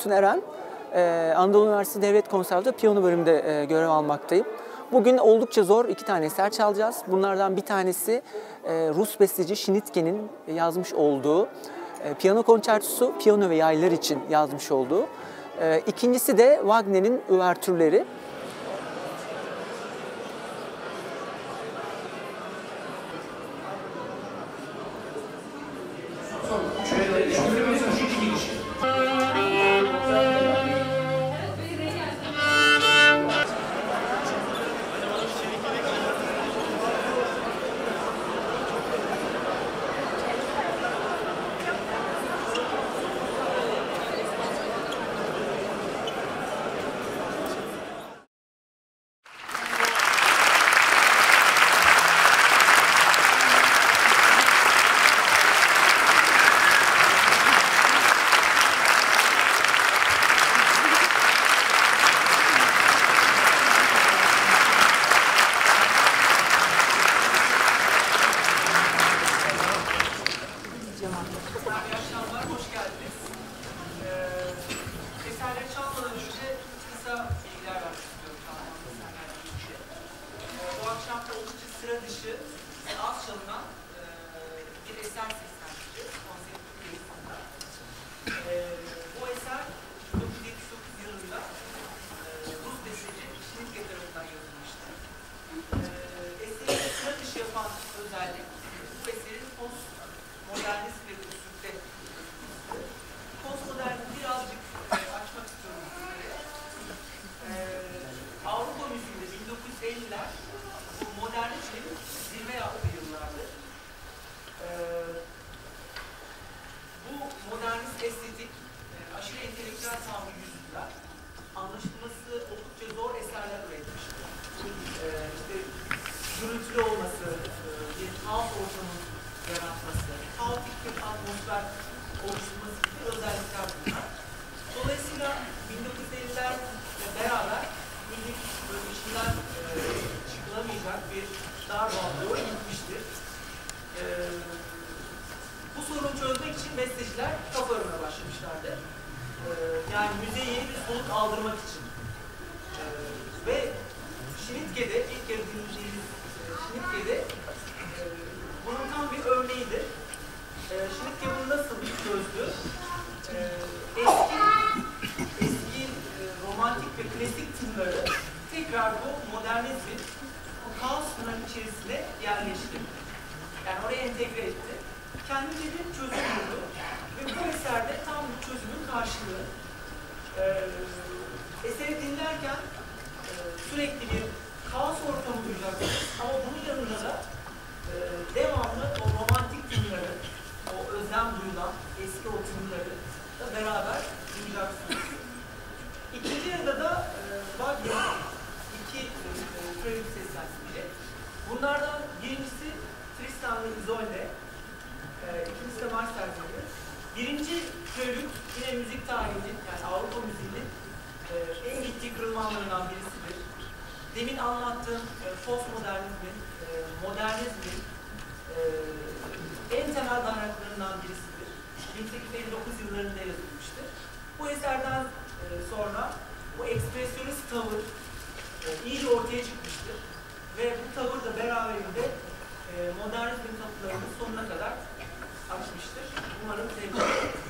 Oytun Eren. Ee, Anadolu Üniversitesi Devlet Konservatuarı piyano bölümünde e, görev almaktayım. Bugün oldukça zor iki tane eser çalacağız. Bunlardan bir tanesi e, Rus besteci Şinitke'nin yazmış olduğu e, piyano konçertosu, piyano ve yaylar için yazmış olduğu. E, ikincisi de Wagner'in üvertürleri. E, eseri dinlerken e, sürekli bir kaos ortamı duyacaksınız. Ama bunun yanında da e, devamlı o romantik tınları, o özlem duyulan eski o tınları da beraber duyacaksınız. İkinci yarıda da e, iki e, prelude seslendirecek. Bunlardan birincisi Tristan ve Isolde, e, ikincisi de Marseille Birinci prelude yine müzik tarihinin, yani Avrupa müziğinin e, en ciddi kırılmalarından birisidir. Demin anlattığım e, postmodernizmin, e, modernizmin e, en temel dayanaklarından birisidir. 1859 yıllarında yazılmıştır. Bu eserden e, sonra bu ekspresyonist tavır e, iyice ortaya çıkmıştır. Ve bu tavır da beraberinde e, modernizmin kapılarını sonuna kadar açmıştır. Umarım zevkli